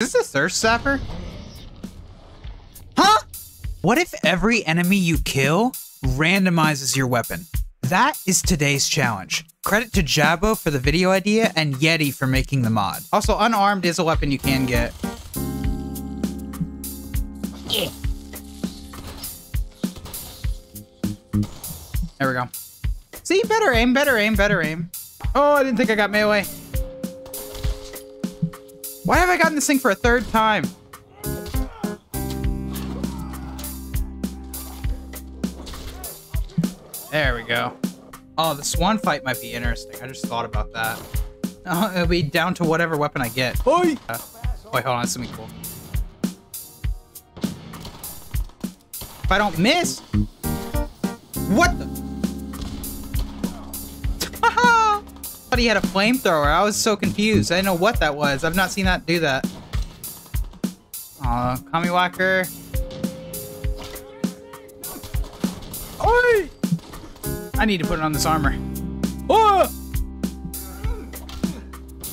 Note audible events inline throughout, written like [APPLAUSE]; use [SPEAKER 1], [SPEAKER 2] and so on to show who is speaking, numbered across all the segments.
[SPEAKER 1] Is this a Thirst Zapper? Huh? What if every enemy you kill randomizes your weapon? That is today's challenge. Credit to Jabo for the video idea and Yeti for making the mod. Also, unarmed is a weapon you can get. There we go. See, better aim, better aim, better aim. Oh, I didn't think I got melee. Why have I gotten this thing for a third time? There we go. Oh, the swan fight might be interesting. I just thought about that. Oh, [LAUGHS] it'll be down to whatever weapon I get. Oi! Uh, wait, hold on. That's something cool. If I don't miss... What the... thought he had a flamethrower. I was so confused. I didn't know what that was. I've not seen that do that. Aw, Commie Whacker. Oi! I need to put it on this armor. Oh!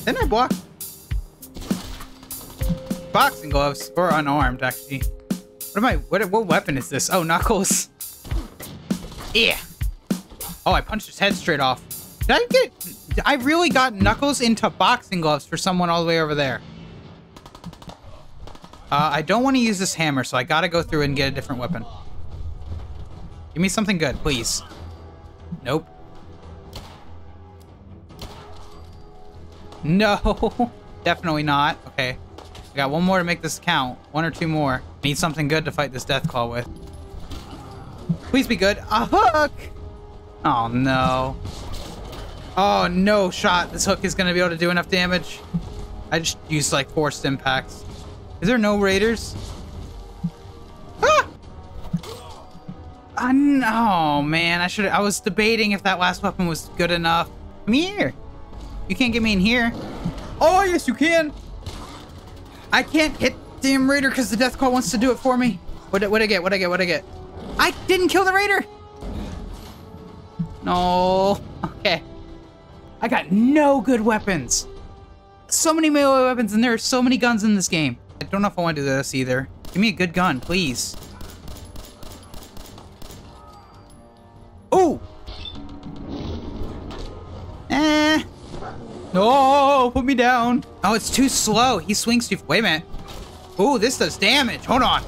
[SPEAKER 1] Didn't I block? Boxing gloves, or unarmed, actually. What am I, what, what weapon is this? Oh, Knuckles. Yeah. Oh, I punched his head straight off. Did I get, I really got Knuckles into boxing gloves for someone all the way over there. Uh, I don't want to use this hammer, so I gotta go through and get a different weapon. Give me something good, please. Nope. No, [LAUGHS] definitely not. Okay. I got one more to make this count. One or two more. Need something good to fight this Deathclaw with. Please be good. A hook! Oh, no. Oh, no shot. This hook is going to be able to do enough damage. I just used, like, forced impacts. Is there no raiders? Ah! Uh, no, man. I should. I was debating if that last weapon was good enough. Come here. You can't get me in here. Oh, yes, you can. I can't hit damn raider because the Deathclaw wants to do it for me. What what I get? What I get? What I get? I didn't kill the raider. No. I got no good weapons. So many melee weapons, and there are so many guns in this game. I don't know if I want to do this either. Give me a good gun, please. Oh! Eh. No, put me down. Oh, it's too slow. He swings too... Wait a minute. Ooh, this does damage. Hold on.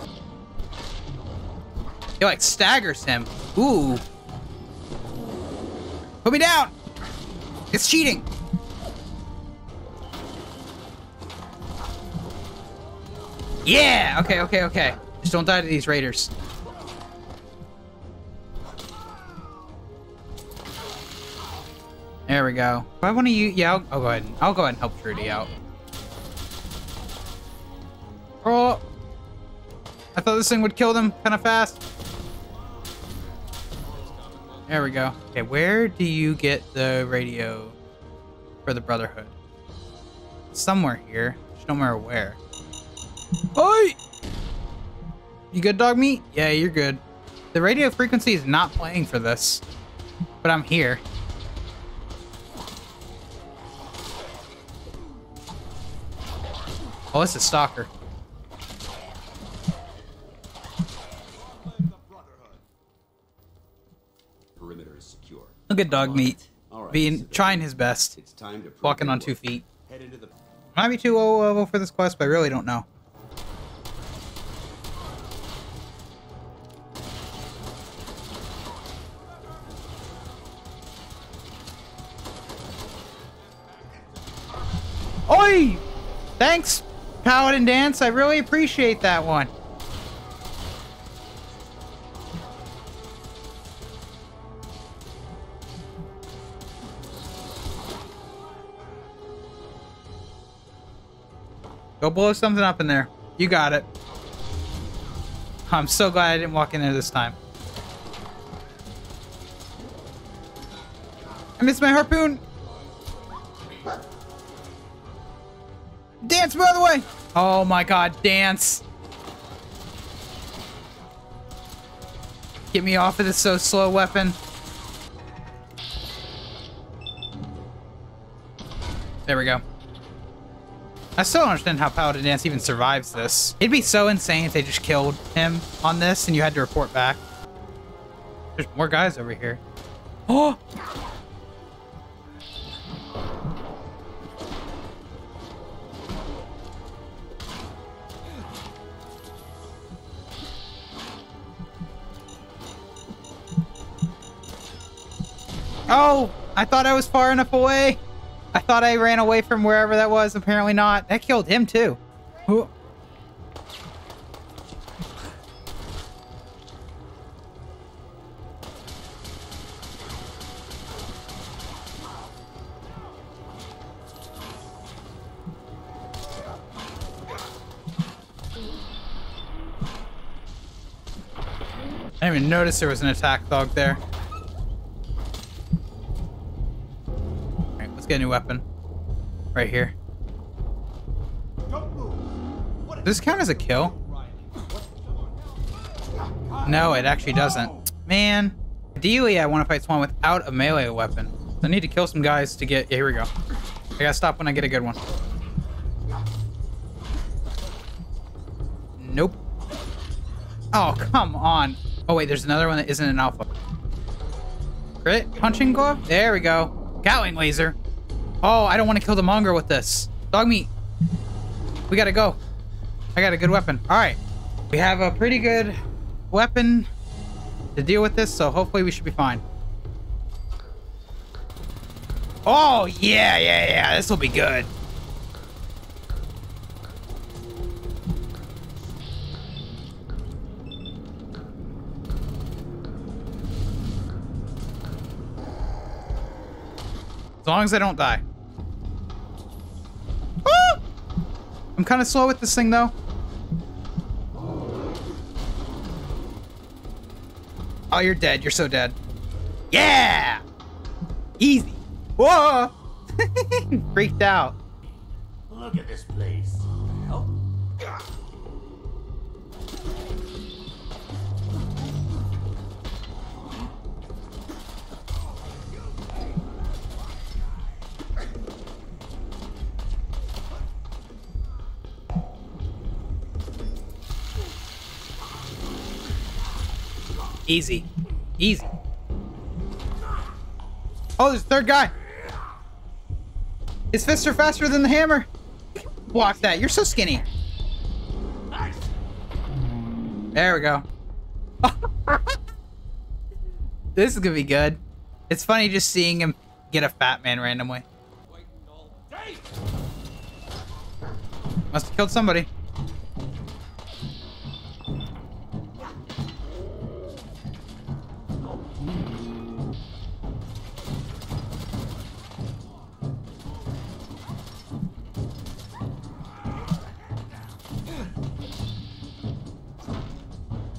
[SPEAKER 1] It, like, staggers him. Ooh. Put me down. It's cheating! Yeah! Okay, okay, okay. Just don't die to these raiders. There we go. If I want to use... Yeah, I'll, I'll, go ahead. And, I'll go ahead and help Trudy out. Oh! I thought this thing would kill them kind of fast. There we go. Okay, where do you get the radio for the Brotherhood? Somewhere here. Just don't remember where. Oi! You good, Dogmeat? Yeah, you're good. The radio frequency is not playing for this. But I'm here. Oh, it's a stalker. Look at Dogmeat. Being trying his best. It's time to walking on two feet. Might be too low level for this quest, but I really don't know. Oi! Thanks, Paladin Danse. I really appreciate that one. Go blow something up in there. You got it. I'm so glad I didn't walk in there this time. I missed my harpoon. Danse, by the way. Oh my god, Danse. Get me off of this so slow weapon. There we go. I still don't understand how Paladin Danse even survives this. It'd be so insane if they just killed him on this and you had to report back. There's more guys over here. Oh! [GASPS] Oh! I thought I was far enough away. I thought I ran away from wherever that was. Apparently not. That killed him too. Ooh. I didn't even notice there was an attack dog there. Get a new weapon. Right here. Does this count as a kill? No, it actually doesn't. Man. Ideally, I want to fight Swan without a melee weapon. I need to kill some guys to get... Yeah, here we go. I gotta stop when I get a good one. Nope. Oh, come on. Oh, wait, there's another one that isn't an alpha. Crit? Punching glove? There we go. Gatling laser. Oh, I don't want to kill the monger with this. Dogmeat. We gotta go. I got a good weapon. All right. We have a pretty good weapon to deal with this, so hopefully we should be fine. Oh, yeah, yeah, yeah. This will be good. As long as I don't die. Ah! I'm kind of slow with this thing, though. Oh, you're dead. You're so dead. Yeah! Easy. Whoa! [LAUGHS] Freaked out.
[SPEAKER 2] Look at this place.
[SPEAKER 1] Easy. Easy. Oh, there's a third guy. His fists are faster than the hammer. Block that. You're so skinny. There we go. [LAUGHS] this is gonna be good. It's funny just seeing him get a fat man randomly. Must have killed somebody.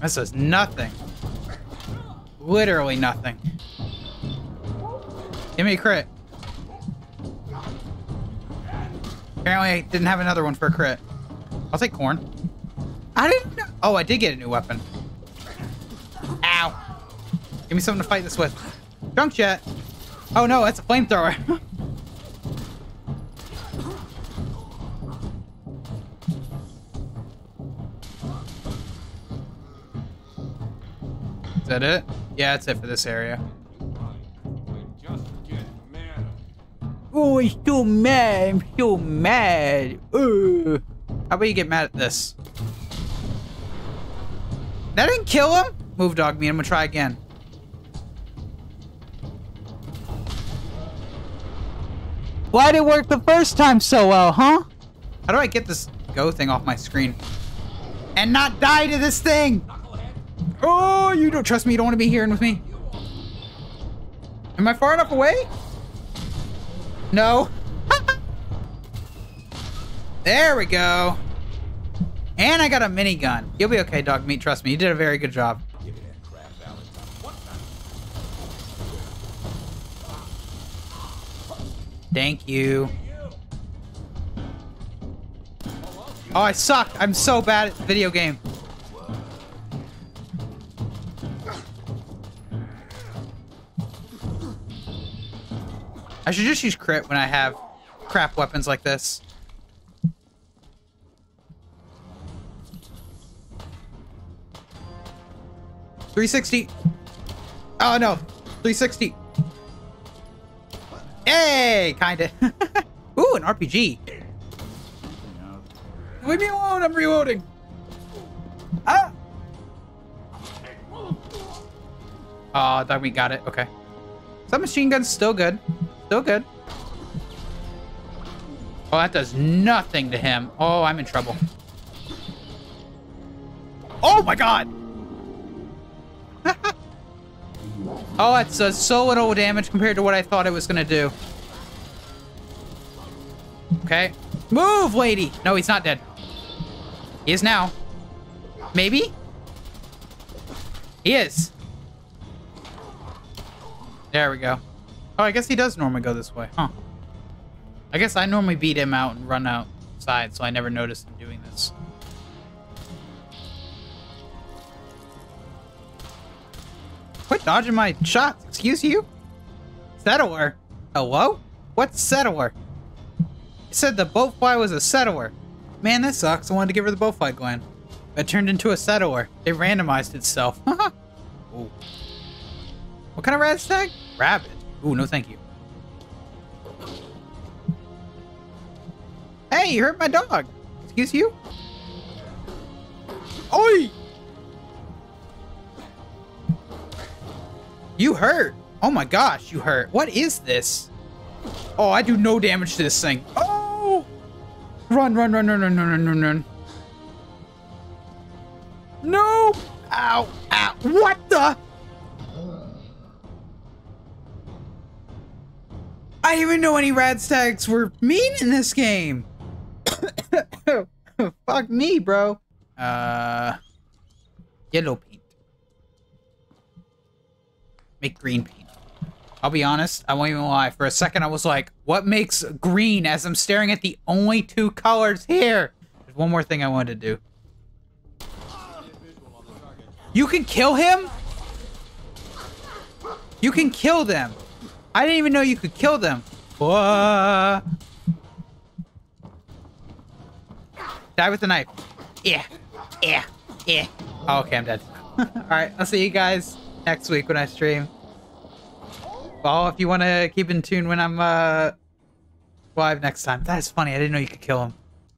[SPEAKER 1] This is nothing. Literally nothing. Give me a crit. Apparently I didn't have another one for a crit. I'll take corn. I didn't know. Oh, I did get a new weapon. Ow. Give me something to fight this with. Junk jet. Oh no, that's a flamethrower. [LAUGHS] Is that it? Yeah, that's it for this area.
[SPEAKER 2] Just get mad.
[SPEAKER 1] Oh, he's so mad. I'm so mad. Ugh. How about you get mad at this? That didn't kill him? Move dog me. I'm gonna try again. Why did it work the first time so well, huh? How do I get this go thing off my screen? And not die to this thing? Oh, you don't trust me. You don't want to be here with me. Am I far enough away? No. [LAUGHS] there we go. And I got a minigun. You'll be okay, Dogmeat. Trust me. You did a very good job. Thank you. Oh, I suck. I'm so bad at video game. I should just use crit when I have crap weapons like this. Three sixty. Oh no, three sixty. Hey, kinda. [LAUGHS] Ooh, an RPG. Leave me alone, I'm reloading. Ah! Oh, I we got it. Okay. Is that machine gun still good? Still good. Oh, that does nothing to him. Oh, I'm in trouble. Oh my god! [LAUGHS] oh, it's uh, so little damage compared to what I thought it was gonna do. Okay. Move, lady! No, he's not dead. He is now. Maybe? He is. There we go. Oh, I guess he does normally go this way, huh? I guess I normally beat him out and run outside, so I never noticed him doing this. Quit dodging my shots. Excuse you? Settler. Hello? What's settler? You said the bloatfly was a settler. Man, that sucks. I wanted to give her the bloatfly gland. But it turned into a settler. It randomized itself. [LAUGHS] What kind of radstag? Rabbit. Ooh, no thank you. Hey, you hurt my dog. Excuse you? Oi! You hurt. Oh my gosh, you hurt. What is this? Oh, I do no damage to this thing. Oh! Run, run, run, run, run, run, run, run, run. No! Ow, ow. What the? I didn't even know any radstags were mean in this game. [COUGHS] Fuck me, bro. Uh, yellow paint. Make green paint. I'll be honest, I won't even lie. For a second, I was like, what makes green as I'm staring at the only two colors here? There's one more thing I wanted to do. You can kill him? You can kill them. I didn't even know you could kill them. Die with the knife. Yeah. Yeah. Yeah. Oh, okay, I'm dead. [LAUGHS] Alright, I'll see you guys next week when I stream. Well, if you want to keep in tune when I'm uh live next time. That is funny. I didn't know you could kill him.